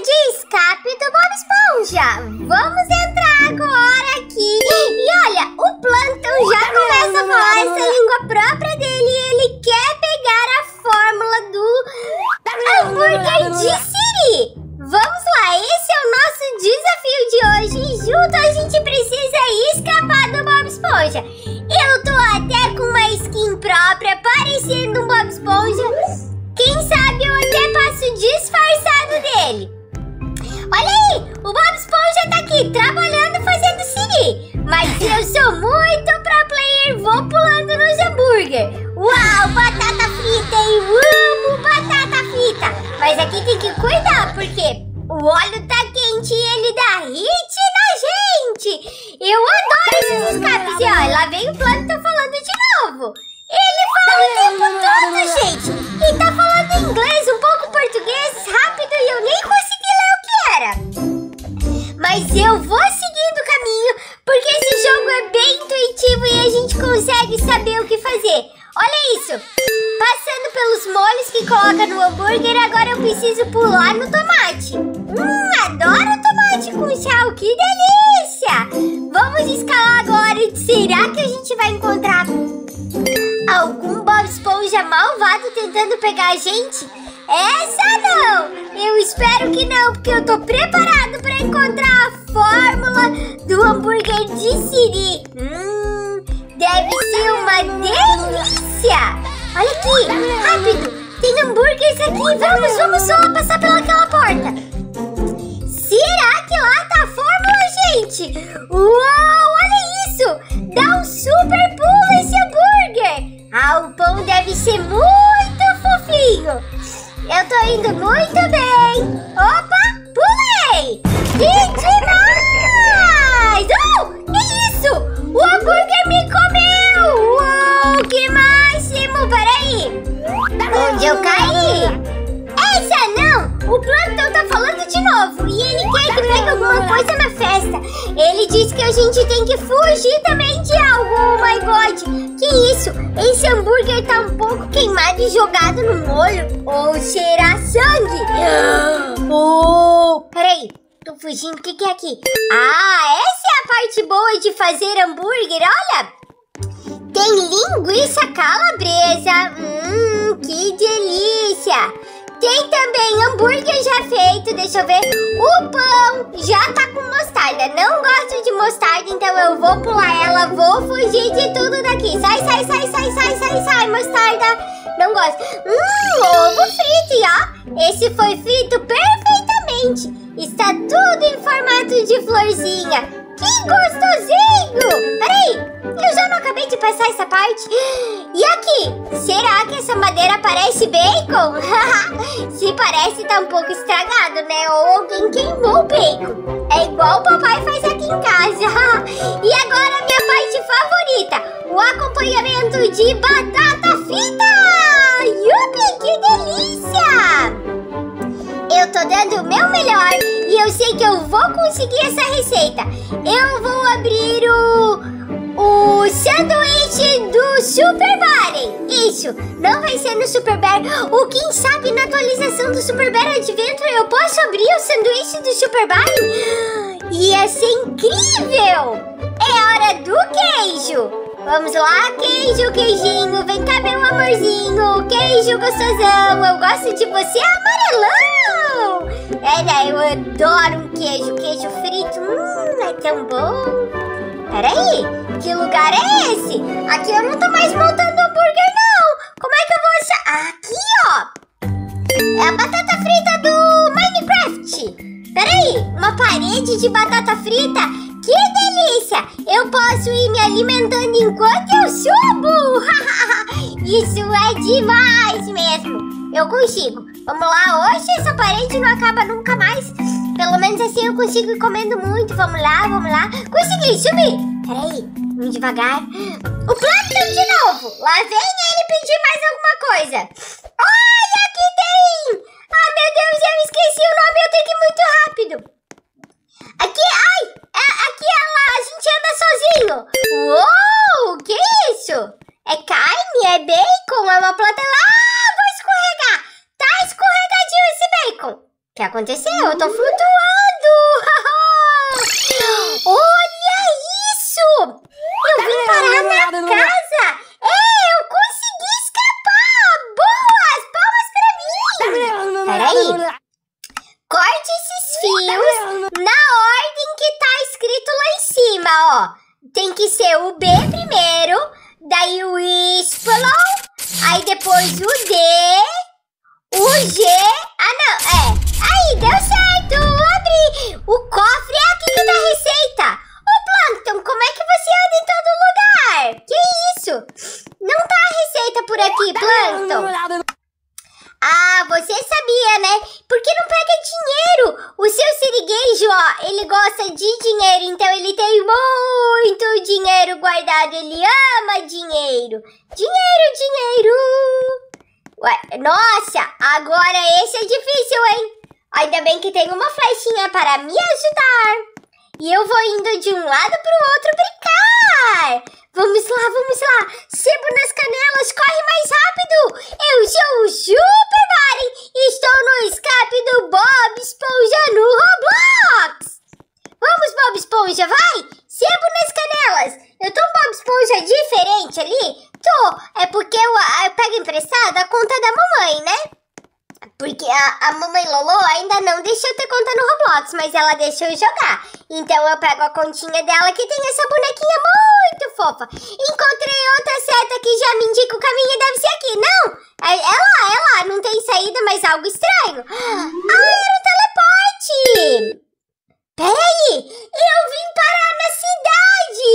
de escape do Bob Esponja. Vamos entrar agora aqui. E olha, o Plankton já começa a falar essa língua própria dele. E ele quer pegar a fórmula do hambúrguer de Siri. Vamos lá, esse é o nosso desafio de hoje. Junto a gente precisa escapar do Bob Esponja. Eu tô até com uma skin própria, parecendo um Bob Esponja. Quem sabe eu até passo disfarçado dele. O Bob Esponja tá aqui trabalhando fazendo Siri. Mas eu sou muito pro player, vou pulando nos hambúrguer. Uau, batata frita, hein? Amo batata frita. Mas aqui tem que cuidar, porque o óleo tá quente e ele dá hit na gente. Eu adoro esses escapes. Ó, lá vem o Plankton pular no tomate. Hum, adoro tomate com sal, que delícia! Vamos escalar agora. Será que a gente vai encontrar algum Bob Esponja malvado tentando pegar a gente? Essa não! Eu espero que não, porque eu tô preparado para encontrar a fórmula do hambúrguer de Siri. Hum, deve ser uma delícia! Olha aqui, rápido! Tem hambúrgueres aqui, vamos, vamos só passar pelaquela porta. Será que lá tá a fórmula, gente? Uau, olha isso! Dá um super pulo esse hambúrguer! Ah, o pão deve ser muito fofinho. Eu tô indo muito bem. Opa, novo e ele quer que pegue alguma coisa na festa. Ele disse que a gente tem que fugir também de algo, oh my god! Que isso? Esse hambúrguer tá um pouco queimado e jogado no molho? Ou será sangue? Oh! Peraí, tô fugindo, o que, que é aqui? Ah, essa é a parte boa de fazer hambúrguer, olha! Tem linguiça calabresa, hum, que delícia! Tem também hambúrguer já feito, deixa eu ver. O pão já tá com mostarda. Não gosto de mostarda, então eu vou pular ela, vou fugir de tudo daqui. Sai, sai, sai, sai, sai, sai, sai, mostarda. Não gosto. Hum, ovo frito, ó. Esse foi frito perfeitamente. Está tudo em formato de florzinha. Que gostosinho! Peraí, eu já não acabei de passar essa parte. E aqui, será que essa madeira parece bacon? Se parece, tá um pouco estragado, né? Ou alguém queimou o bacon. É igual o papai faz aqui em casa. E agora minha parte favorita, o acompanhamento de batata frita. Yupi, que delícia! Eu tô dando o meu melhor e eu sei que eu vou conseguir essa receita. Eu vou abrir o, o sanduíche do Super Baren. Isso, não vai ser no Super Bear. Ou quem sabe na atualização do Super Bear Adventure eu posso abrir o sanduíche do Super Baren? Ia ser incrível! É hora do queijo! Vamos lá, queijo, queijinho, vem cá meu amorzinho, queijo gostosão, eu gosto de você amarelão! É, eu adoro um queijo, queijo frito, hum, é tão bom! Peraí, que lugar é esse? Aqui eu não tô mais montando hambúrguer não! Como é que eu vou achar? Aqui, ó! É a batata frita do Minecraft! Peraí, uma parede de batata frita que delícia! Eu posso ir me alimentando enquanto eu subo! Isso é demais mesmo! Eu consigo. Vamos lá, hoje essa parede não acaba nunca mais. Pelo menos assim eu consigo ir comendo muito. Vamos lá, vamos lá. Consegui subir! Peraí, vamos devagar. O Plankton de novo! Lá vem ele pedir mais alguma coisa. Olha, aqui tem! Ah, meu Deus, eu esqueci o nome, eu tenho que ir muito rápido. Aqui, ai! É, aqui é a gente anda sozinho. Uou, que isso? É carne? É bacon? É uma planta... Ah, vou escorregar. Tá escorregadinho esse bacon. O que aconteceu? tô flutuando! Olha isso! Eu vim parar na casa! Ei, eu consegui escapar! Boas! Palmas pra mim! Peraí. Corte esses fios na ordem que tá escrito lá em cima, ó. Tem que ser o B primeiro, daí o Y, aí depois o D, o G. Ah, não, é. Aí, deu certo, abri. O cofre é aqui dá receita. Ô, Plankton, como é que você anda em todo lugar? Que isso? Não tá a receita por aqui, Plankton. Ah, você sabia, né? Porque não pega dinheiro. O seu sirigueijo, ó, ele gosta de dinheiro, então ele tem muito dinheiro guardado. Ele ama dinheiro. Dinheiro, dinheiro. Ué, nossa, agora esse é difícil, hein? Ainda bem que tem uma flechinha para me ajudar. E eu vou indo de um lado para o outro brincar. Vamos lá, vamos lá. Sebo nas canelas, corre mais rápido. Eu sou o Super Mario e estou no escape do Bob Esponja no Roblox. Vamos, Bob Esponja, vai. Sebo nas canelas. Eu tô um Bob Esponja diferente ali? Tô. É porque eu, eu pego emprestado a conta da mamãe, né? Porque a, a mamãe Lolo ainda não deixou ter conta no Roblox, mas ela deixou jogar. Então eu pego a continha dela que tem essa bonequinha muito fofa. Encontrei outra seta que já me indica o caminho, deve ser aqui. Não, é, é lá, é lá, não tem saída, mas algo estranho. Ah, era o teleporte! Eu vim parar na cidade!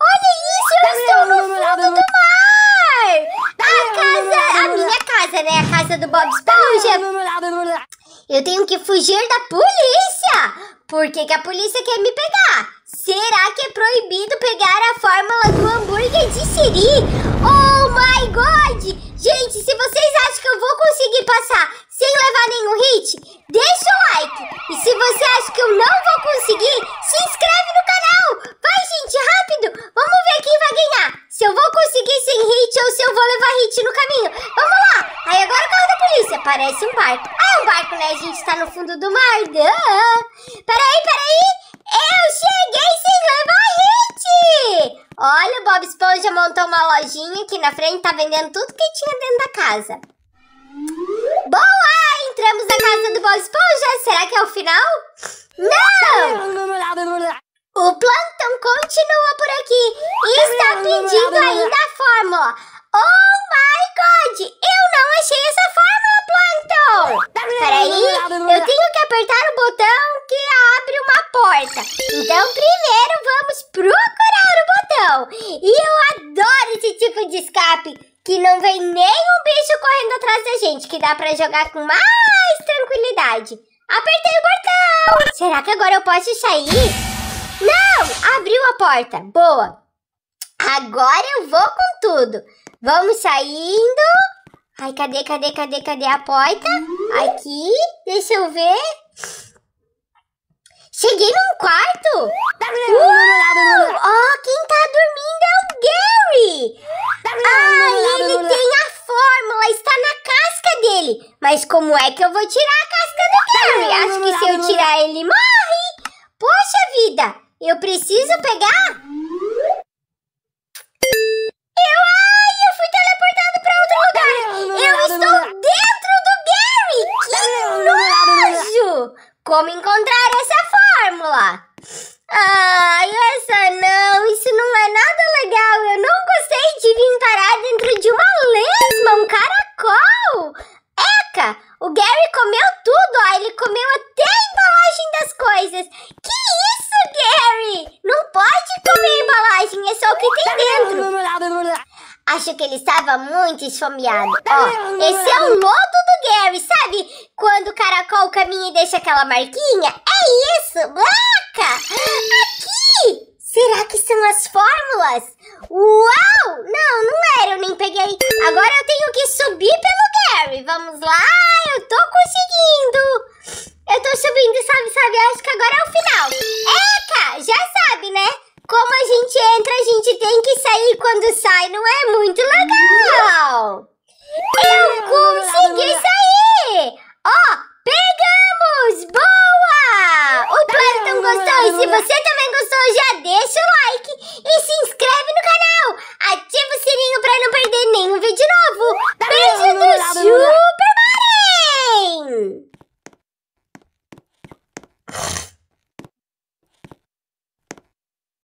Olha isso, eu estou no fundo do mar! A casa, a minha casa, né? A casa do Bob Esponja. Eu tenho que fugir da polícia! Por que, que a polícia quer me pegar? Será que é proibido pegar a fórmula do hambúrguer de Siri? Oh my god! Gente, se vocês acham que eu vou conseguir passar sem levar nenhum hit, deixa o like. E se você acha que eu não vou conseguir, se inscreve no canal. Vai, gente, rápido. Vamos ver quem vai ganhar. Se eu vou conseguir sem hit ou se eu vou levar hit no caminho. Vamos lá. Aí agora o carro Parece um barco. Ah, é um barco, né? A gente tá no fundo do mar. Duh. Peraí, peraí. Eu cheguei sem levar hit. Olha, o Bob Esponja montou uma lojinha aqui na frente. Tá vendendo tudo que tinha dentro da casa. Boa! Entramos na casa do Bob Esponja. Será que é o final? Não! O Plankton continua por aqui e está pedindo ainda a fórmula. Oh my God! Eu não achei essa fórmula, Plankton! Peraí, eu tenho que apertar o botão que abre uma porta. Então, primeiro vamos procurar o botão. E eu adoro esse tipo de escape que não vem nenhum bicho correndo atrás da gente, que dá pra jogar com mais tranquilidade. Apertei o botão! Será que agora eu posso sair? Não! Abriu a porta. Boa. Agora eu vou com tudo. Vamos saindo. Ai, cadê, cadê, cadê, cadê a porta? Aqui. Deixa eu ver. Cheguei num quarto. Uh! Oh, quem tá dormindo é o Gary. Ah, ele tem a fórmula, está na casca dele. Mas como é que eu vou tirar a casca do Gary? Acho que se eu tirar ele morre. Poxa vida, eu preciso pegar? Eu fui teleportado para outro lugar. Eu estou dentro do Gary. Que nojo. Como encontrar essa fórmula? Ai, essa não, isso não é nada legal. Eu não gostei de vir parar dentro de uma lesma, um caracol. Eca, o Gary comeu tudo, ó, ele comeu até a embalagem das coisas. Que isso, Gary? Não pode comer embalagem, é só o que tem dentro. Acho que ele estava muito esfomeado. Ó, esse é o lodo do Gary, sabe? Quando o caracol caminha e deixa aquela marquinha. É isso, Blaca! Aqui! Será que são as fórmulas? Uau! Não, não era, eu nem peguei. Agora eu tenho que subir pelo Gary. quando sai não é muito legal. Eu consegui sair! Ó, oh, pegamos! Boa! O Plankton gostou e se você também gostou, já deixa o like e se inscreve no canal. Ativa o sininho pra não perder nenhum vídeo novo. Beijo do Ju!